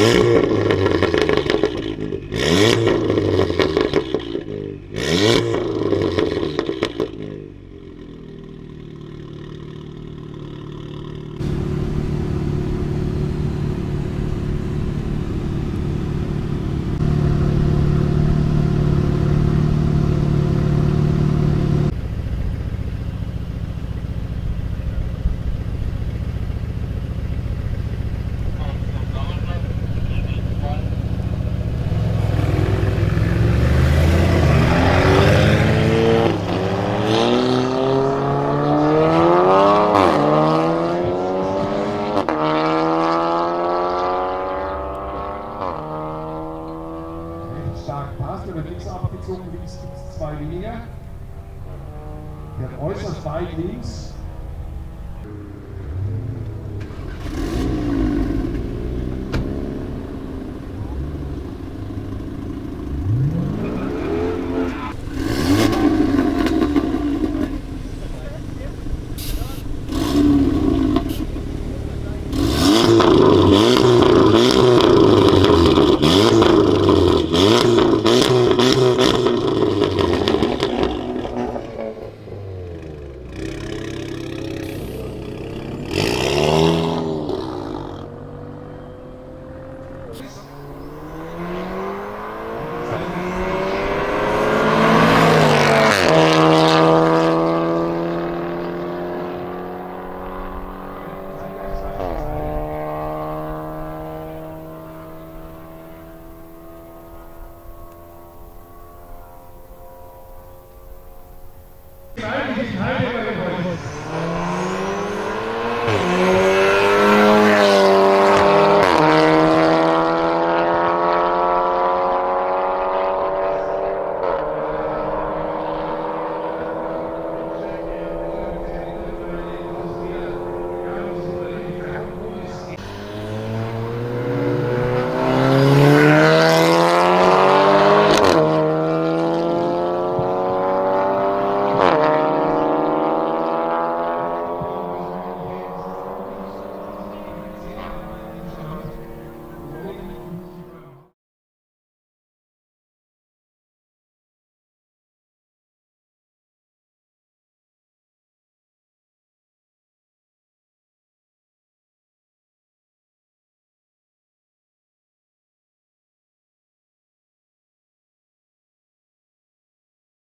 Uh. oder links abgezogen, links gibt es zwei weniger. Der äußerst weit links.